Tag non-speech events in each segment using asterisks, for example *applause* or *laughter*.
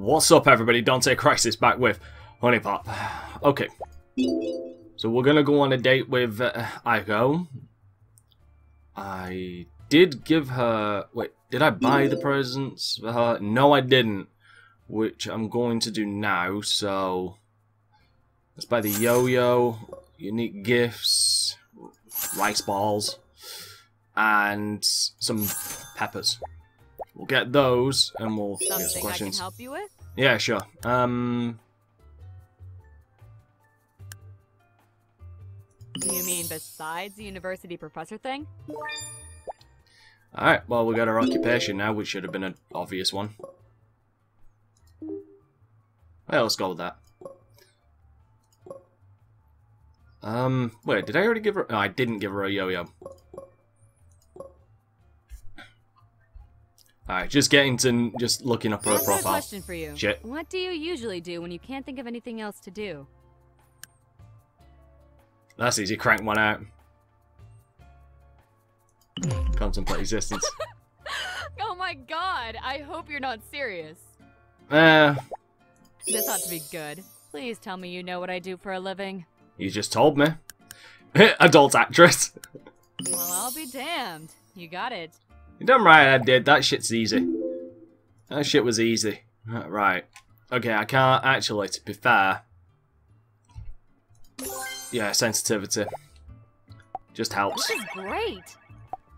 What's up, everybody? Dante Crisis back with HuniePop. Okay, so we're gonna go on a date with uh, Aiko. I did give her. Wait, did I buy the presents for her? No, I didn't. Which I'm going to do now. So let's buy the yo-yo, unique gifts, rice balls, and some peppers. We'll get those, and we'll get some Something I can questions. help you with? Yeah, sure. Um, you mean besides the university professor thing? alright, well, we got our occupation now, which should have been an obvious one. Well, let's go with that. Um, wait, did I already give her... No, I didn't give her a yo-yo. Alright, just getting to... Just looking up her got a profile. question for you. Shit. What do you usually do when you can't think of anything else to do? That's easy, crank one out. Contemplate existence. *laughs* oh my god! I hope you're not serious. Eh, This ought to be good. Please tell me you know what I do for a living. you just told me. *laughs* Adult actress. Well, I'll be damned. You got it. You done right, I did. That shit's easy. That shit was easy. Right. Okay, I can't actually, to be fair. Yeah, sensitivity. Just helps. This is great.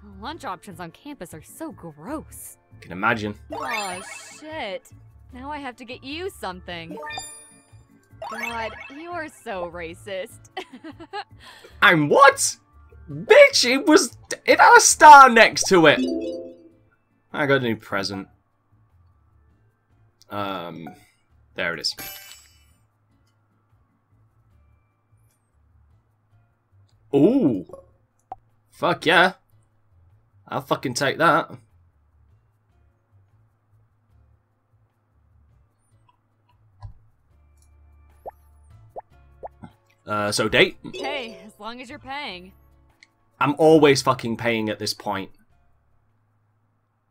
The lunch options on campus are so gross. Can imagine. Oh shit. Now I have to get you something. God, you're so racist. *laughs* I'm what? Bitch, it was. It had a star next to it. I got a new present. Um, there it is. Ooh. Fuck yeah. I'll fucking take that. Uh, so date? hey, as long as you're paying. I'm always fucking paying at this point.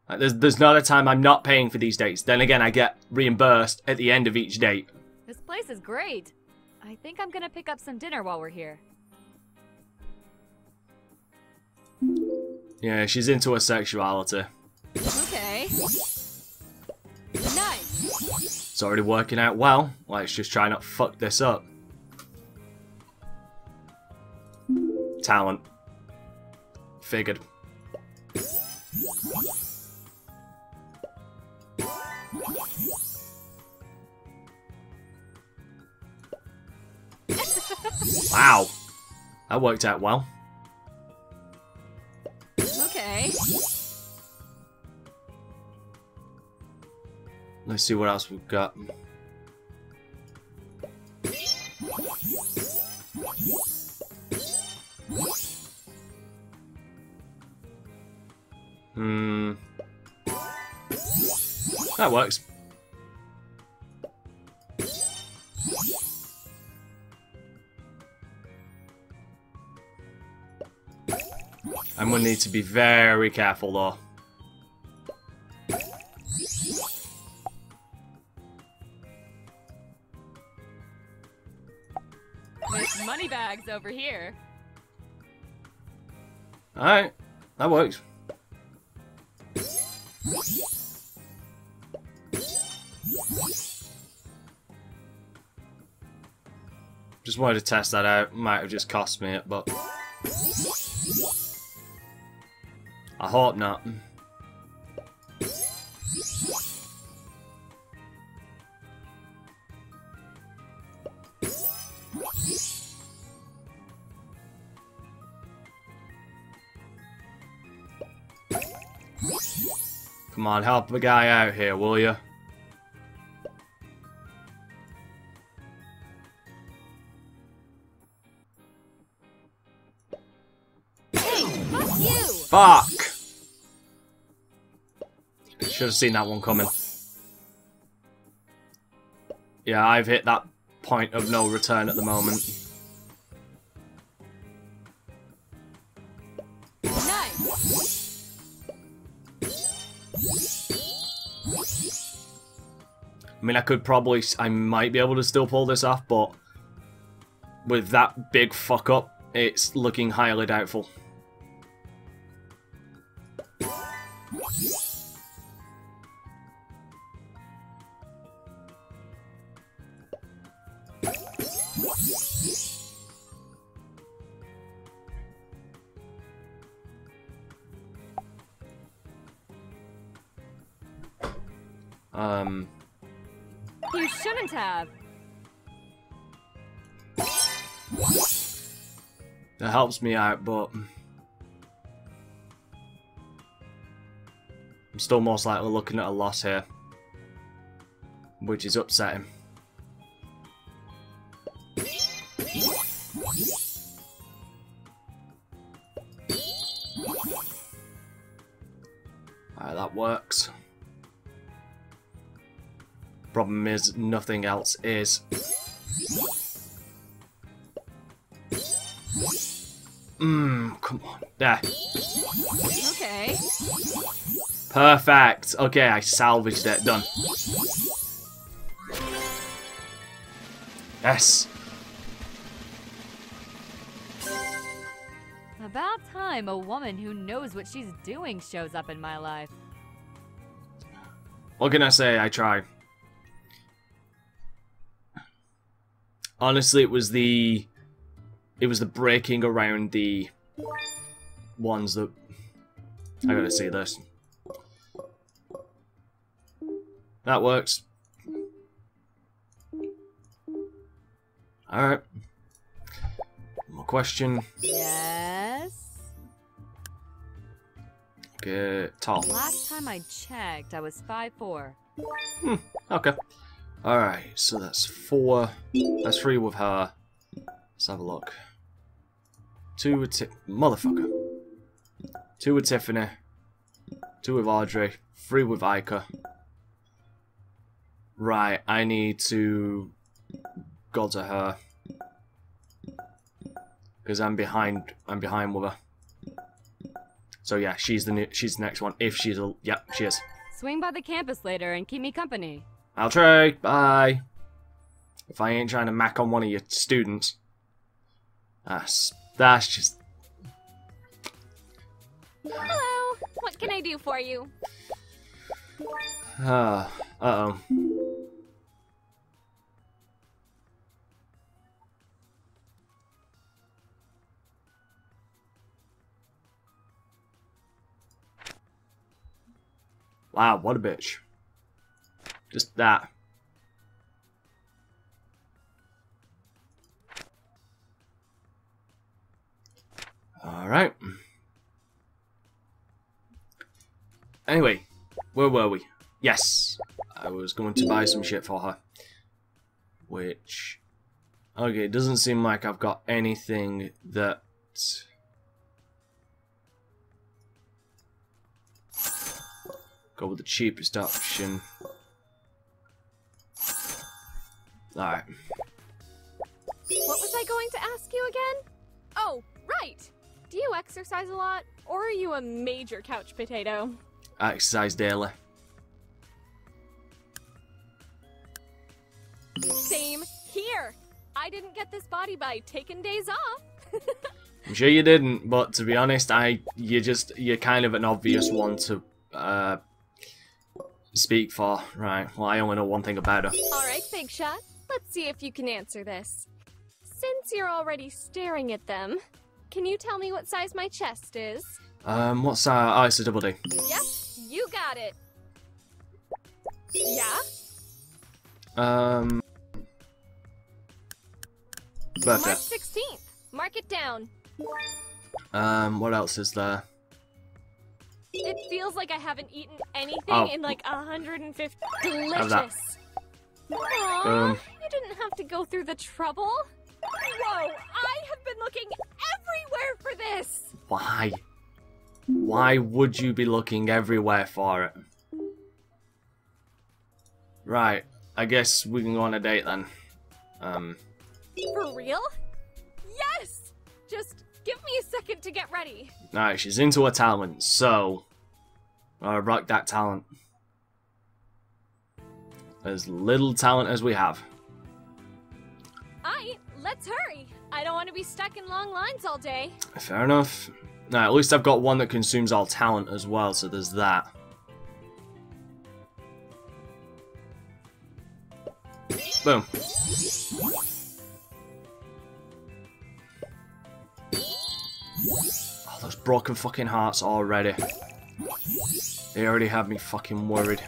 Like, there's, there's not a time I'm not paying for these dates. Then again, I get reimbursed at the end of each date. This place is great. I think I'm gonna pick up some dinner while we're here. Yeah, she's into her sexuality. Okay. Nice. It's already working out well. Let's just try not to fuck this up. Talent. Figured. wow. That worked out well. Okay. Let's see what else we've got. That works. I'm gonna need to be very careful though. There's money bags over here. Alright, that works. Just wanted to test that out. Might have just cost me it, but... I hope not. Come on, help the guy out here, will you? Fuck! Should have seen that one coming. Yeah, I've hit that point of no return at the moment. I mean, I could probably, I might be able to still pull this off, but with that big fuck up, it's looking highly doubtful. Shouldn't have. that helps me out, but I'm still most likely looking at a loss here, which is upsetting. Problem is, nothing else is. Mmm, come on. There. Okay. Perfect. Okay, I salvaged it. Done. Yes. About time a woman who knows what she's doing shows up in my life. What can I say? I tried. Honestly, it was the it was the breaking around the ones that I gotta see this. That works. Alright. More question. Yes. Get tall. Last time I checked, I was 5'4. Hmm, okay. Alright, so that's four. That's three with her. Let's have a look. Two with Ti- Motherfucker. Two with Tiffany. Two with Audrey. Three with Ica. Right, I need to go to her. Because I'm behind I'm behind with her. So yeah, she's the new, she's the next one. If she's a yep, she is. Swing by the campus later and keep me company. I'll try. Bye. If I ain't trying to mac on one of your students. That's, that's just... Hello. What can I do for you? *sighs* Uh, uh-oh. Wow, what a bitch. Just that. Alright. Anyway, where were we? Yes, I was going to buy some shit for her. Which... Okay, it doesn't seem like I've got anything that... Go with the cheapest option. Alright. What was I going to ask you again? Oh, right. Do you exercise a lot? Or are you a major couch potato? I exercise daily. Same here. I didn't get this body by taking days off. *laughs* I'm sure you didn't, but to be honest, I you just you're kind of an obvious one to uh, speak for. Right. Well, I only know one thing about her. All right, Big Shot. Let's see if you can answer this. Since you're already staring at them, can you tell me what size my chest is? Um, what's uh? Oh, it's a double D. Yep, you got it. Yeah? Um, birthday. March 16th. Mark it down. Um, what else is there? It feels like I haven't eaten anything Oh. in like 150. Have that. Delicious. Aw, Boom. you didn't have to go through the trouble. Whoa, I have been looking everywhere for this. Why? Why would you be looking everywhere for it? Right. I guess we can go on a date then. Um, For real? Yes! Just give me a second to get ready. alright, she's into her talent, so... I rock that talent. As little talent as we have. Aight, let's hurry. I don't want to be stuck in long lines all day. Fair enough. Now, at least I've got one that consumes all talent as well, so there's that. Boom. Oh, those broken fucking hearts already. They already have me fucking worried.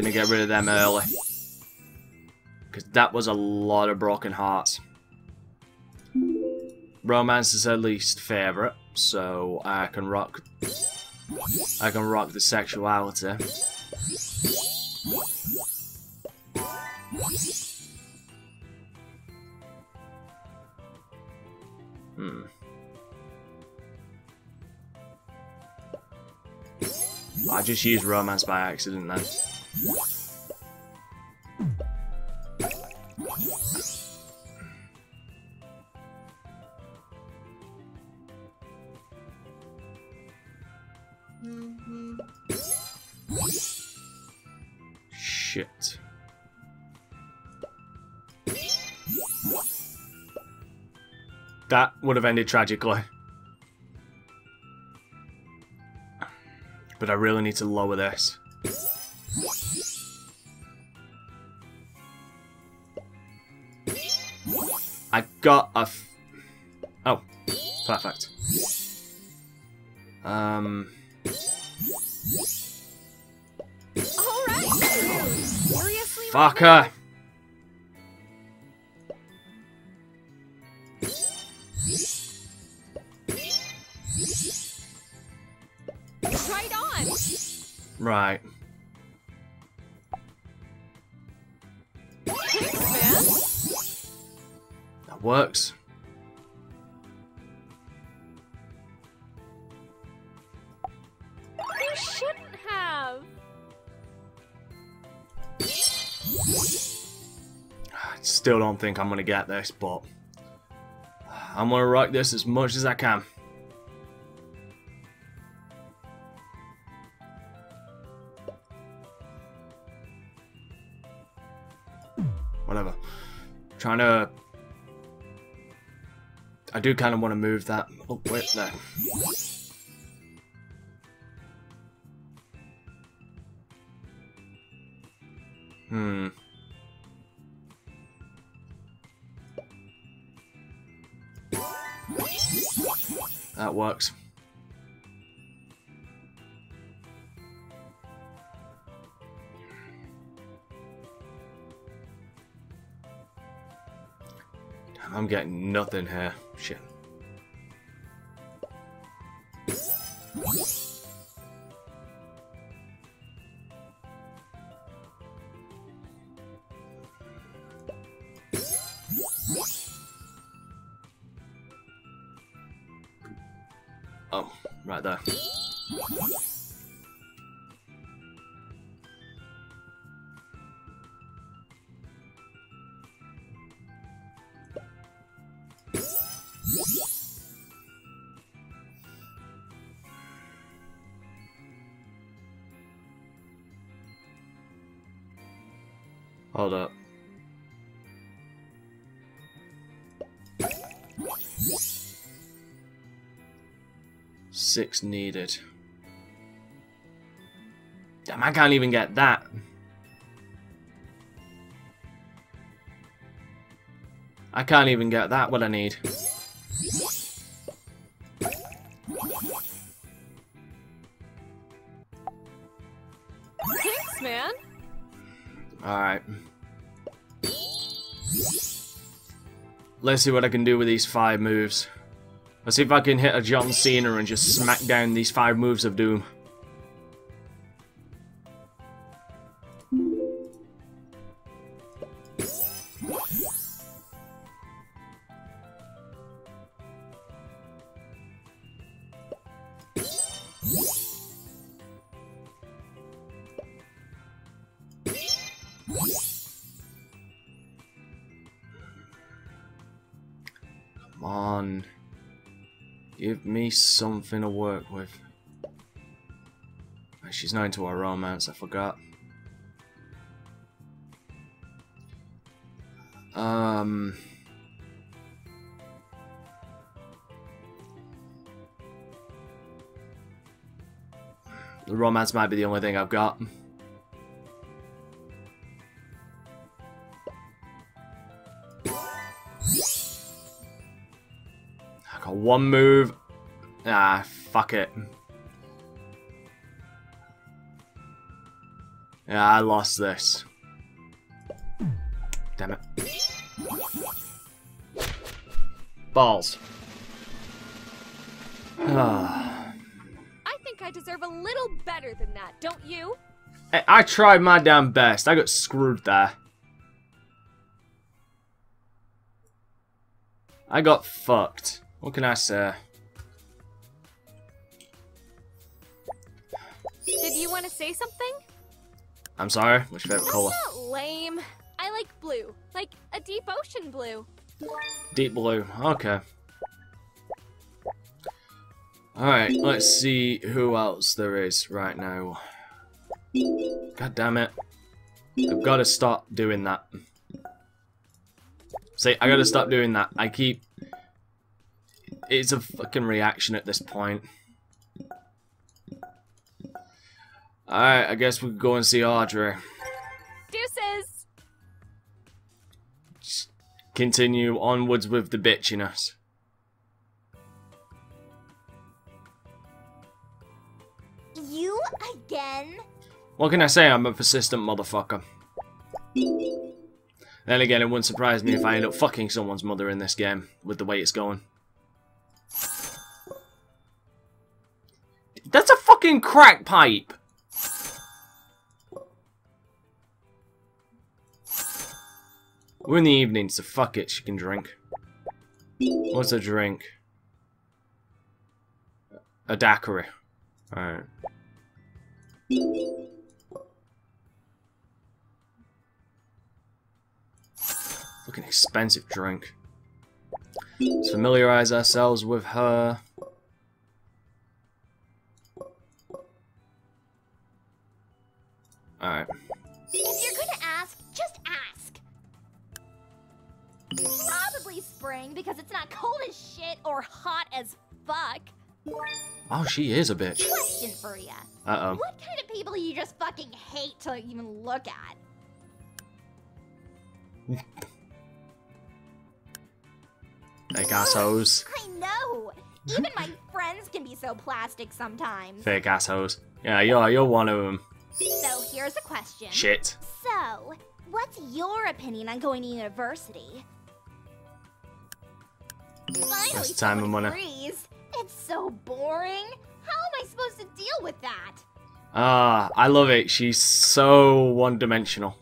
Gonna get rid of them early. Because that was a lot of broken hearts. Romance is her least favourite, so I can rock I can rock the sexuality. Just used romance by accident then. Shit. That would have ended tragically. But I really need to lower this. I got a. F oh, perfect. Um. Alright. Fucker! Right. Thanks, That works. You shouldn't have. I *sighs* still don't think I'm gonna get this, but I'm gonna rock this as much as I can. Whatever. Trying to. I do kind of want to move that. Oh, wait, there. Hmm. That works. I'm getting nothing here. Shit. Oh, right there. Six needed. Damn, I can't even get that. I can't even get that what I need. Thanks, man. Alright. Let's see what I can do with these five moves. Let's see if I can hit a John Cena and just smack down these five moves of doom. Something to work with. she's not into our romance, I forgot. Um... The romance might be the only thing I've got. I got one move. Ah, fuck it. Yeah, I lost this. Damn it. Balls. I think I deserve a little better than that, don't you? I, I tried my damn best. I got screwed there. I got fucked. What can I say? You want to say something? I'm sorry. What's your favorite color? Not lame. I like blue, like a deep ocean blue. Deep blue. Okay. Alright, let's see who else there is right now. God damn it. I've got to stop doing that. See, I gotta stop doing that. I keep... It's a fucking reaction at this point. Alright, I guess we could go and see Audrey. Deuces! Just continue onwards with the bitchiness. You again? What can I say? I'm a persistent motherfucker. Then again, it wouldn't surprise me if I end up fucking someone's mother in this game, with the way it's going. That's a fucking crack pipe! We're in the evening, so fuck it, she can drink. What's a drink? A daiquiri. Alright. Fucking expensive drink. Let's familiarize ourselves with her. Oh, she is a bitch. Question for ya. Uh-oh. What kind of people you just fucking hate to even look at? *laughs* Fake assholes. I know. Even my *laughs* friends can be so plastic sometimes. Fake assholes. Yeah, you're, you're one of them. So here's a question. Shit. So, what's your opinion on going to university? Finally, That's time and money. So boring. How am I supposed to deal with that? Ah, I love it. She's so one-dimensional.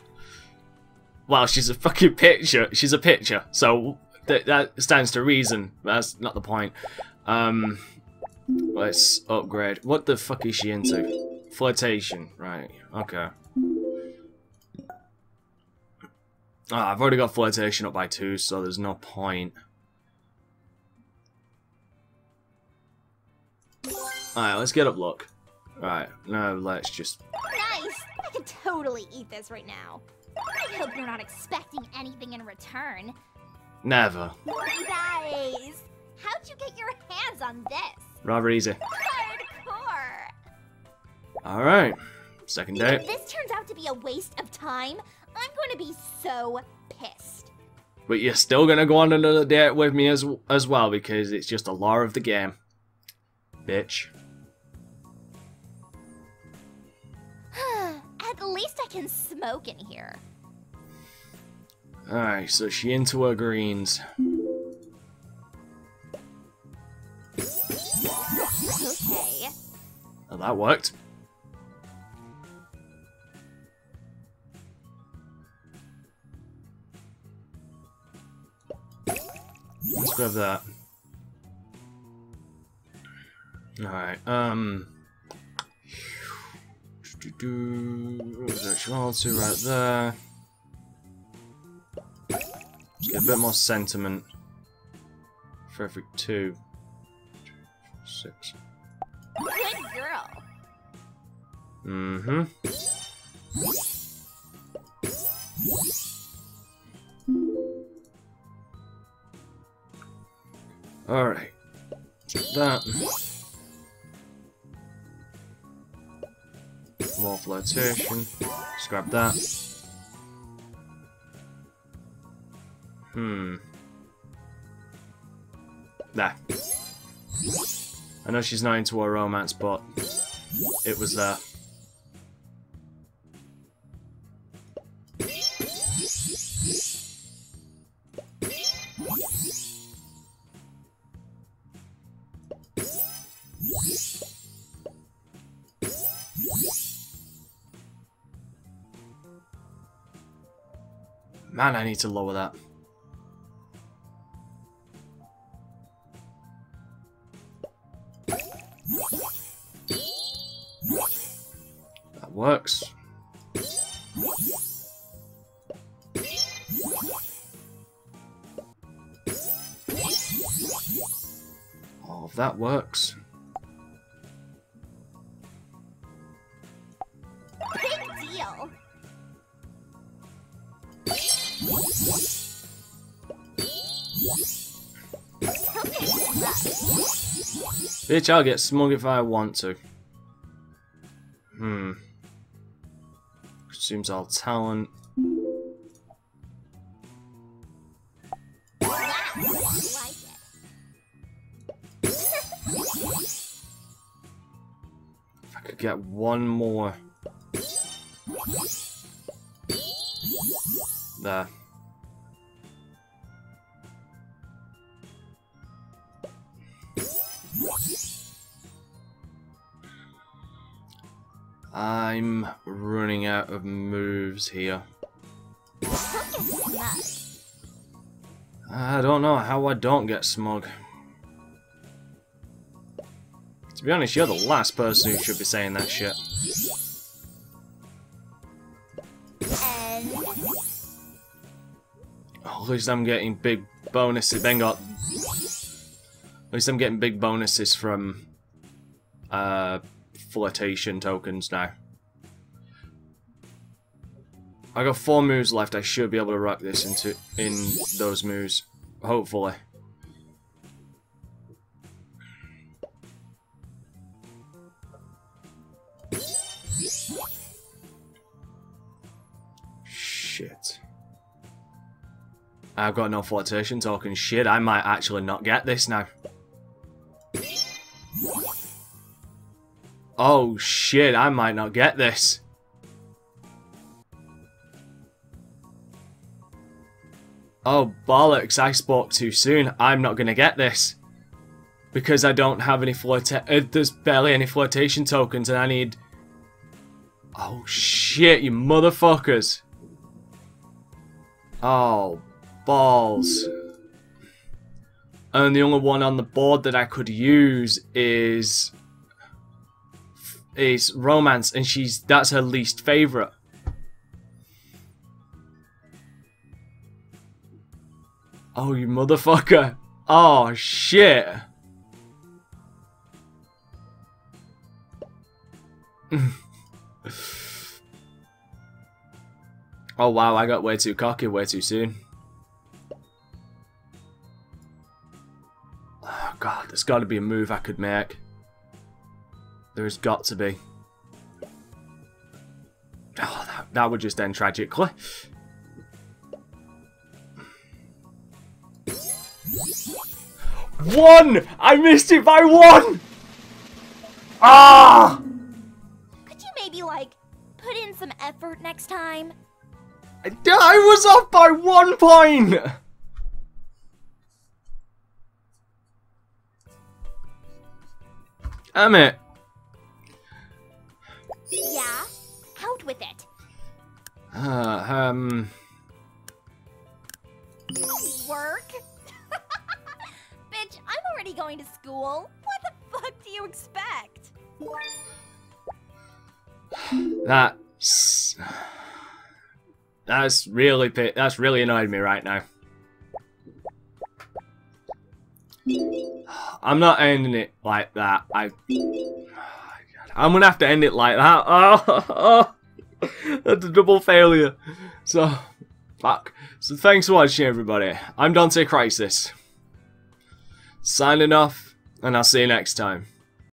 Well, she's a fucking picture. She's a picture, so th that stands to reason. That's not the point. Um, let's upgrade. What the fuck is she into? Flirtation, right? Okay. Ah, I've already got flirtation up by two, so there's no point. Alright, let's get up look. Alright, now let's just... Nice! I could totally eat this right now. I hope you're not expecting anything in return. Never. Nice! How'd you get your hands on this? Rather easy. Hardcore! Alright. Second date. If this turns out to be a waste of time, I'm going to be so pissed. But you're still gonna go on another date with me as as well because it's just a law of the game. Bitch. Can smoke in here. Alright, so she into her greens. Okay. Oh, that worked. Let's grab that. Alright, um... Sexuality right there. Let's get a bit more sentiment. For every two. Six. Good girl. Mm-hmm. Alright. That. More flirtation. Just grab that. Hmm. There. I know she's not into a romance, but it was there. Man, I need to lower that. That works. Of that works. Big deal. Bitch, I'll get smug if I want to. Hmm. Consumes all talent. If I could get one more. There. I'm running out of moves here. I don't know how I don't get smug. To be honest, you're the last person who should be saying that shit. Oh, at least I'm getting big bonuses. Then got. At least I'm getting big bonuses from uh, flirtation tokens now. I got four moves left. I should be able to rock this into in those moves, hopefully. Shit. I've got no flirtation token. Shit, I might actually not get this now. Oh shit, I might not get this. Oh bollocks, I spoke too soon. I'm not gonna get this. Because I don't have any flirta- uh, there's barely any flirtation tokens and I need... Oh shit, you motherfuckers. Oh, balls. And the only one on the board that I could use is is romance, and she's that's her least favorite. Oh, you motherfucker! Oh shit! *laughs* oh wow, I got way too cocky way too soon. Oh god, there's got to be a move I could make. There's got to be. Oh, that, that would just end tragically. One! I missed it by one! Ah! could you maybe like put in some effort next time? I I was off by one point! Damn it. Um... Work? *laughs* Bitch, I'm already going to school. What the fuck do you expect? That's... That's really that's really annoyed me right now. I'm not ending it like that. I. *sighs* I'm gonna have to end it like that. *laughs* Oh, *laughs* that's a double failure. So, fuck. So thanks for watching, everybody. I'm Dante Crisis. Signing off, and I'll see you next time.